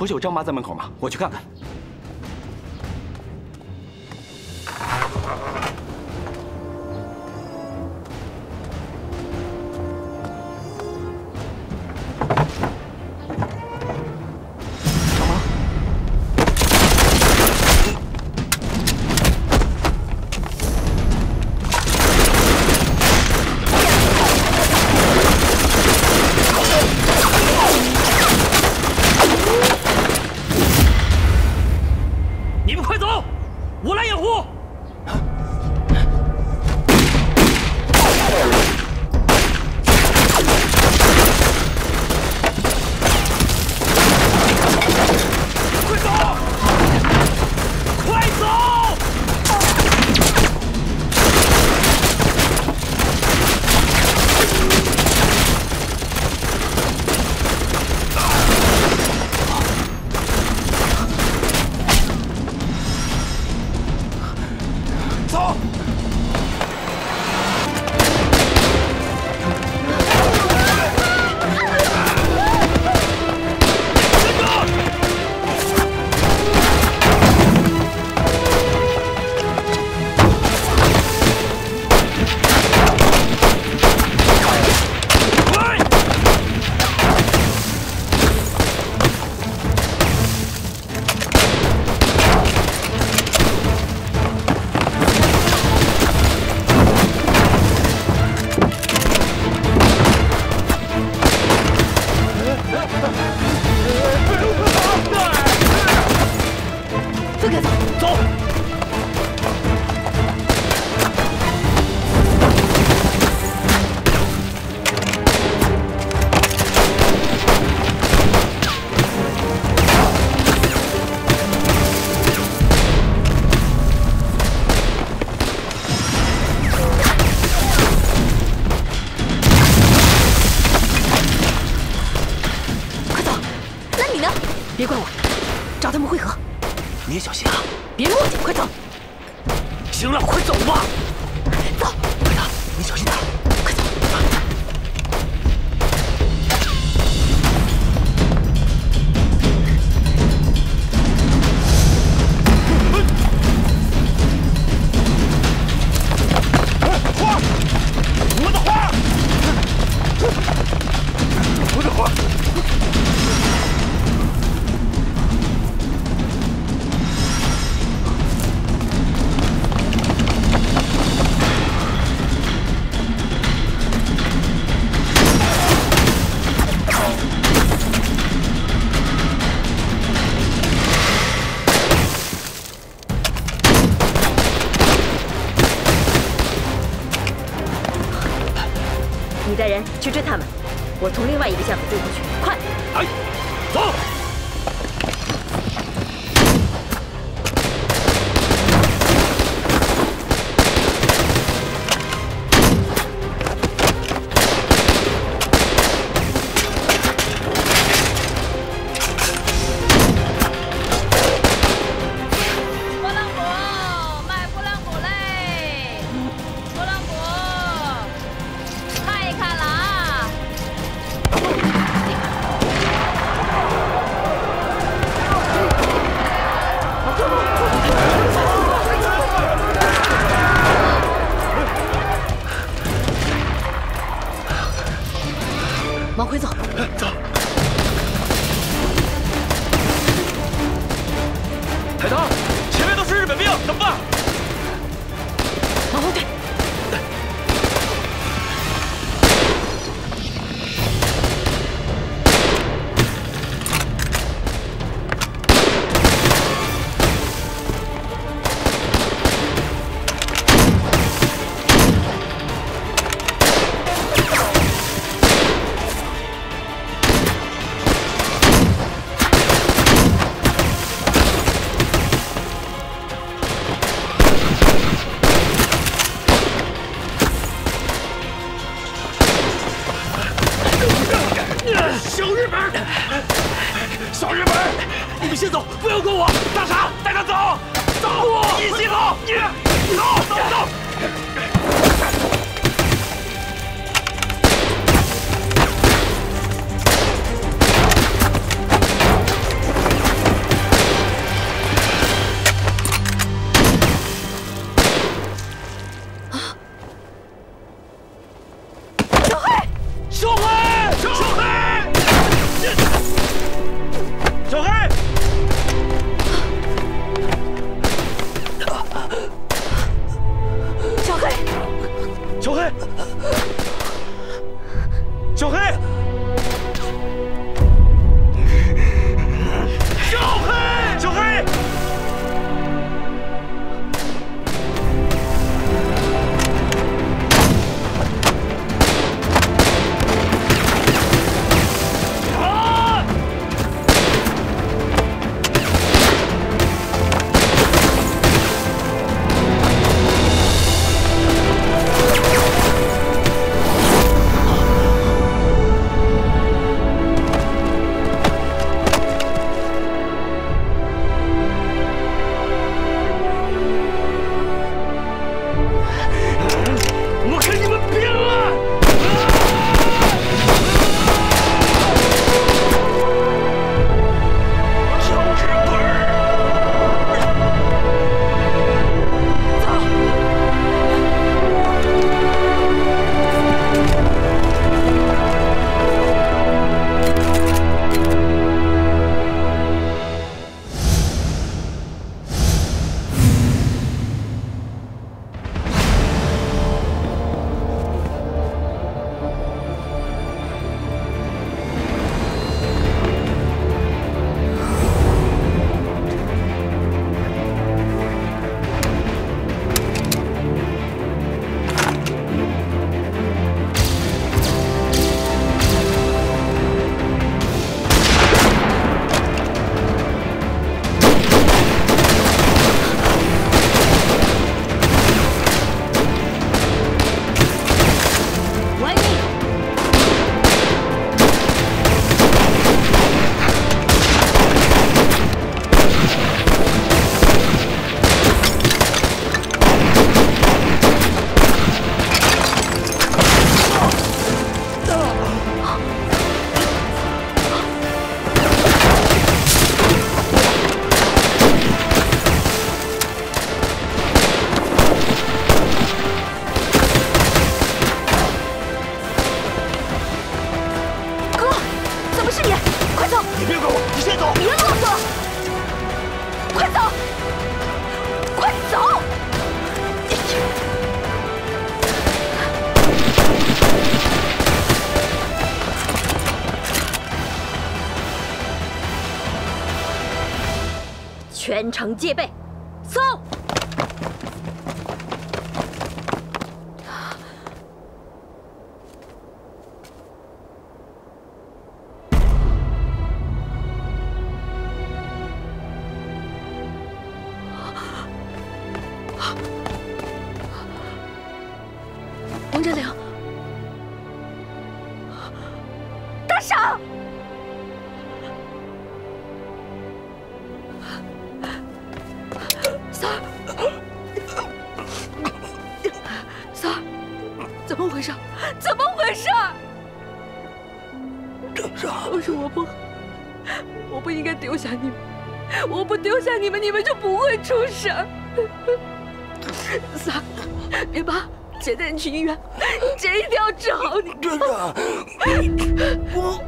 不是有张妈在门口吗？我去看看。走我来掩护燕走。行了，快走吧！走，快走，你小心点。去追他们。我从另外一个巷子追过去快小日本小日本你们先走不要管我大傻带他走走一起走走走。全城戒备，三儿，三儿，怎么回事？怎么回事？大傻，都是我不好，我不应该丢下你们，我不丢下你们，你们就不会出事儿。三儿，别怕，姐带你去医院，姐一定要治好你。队长，我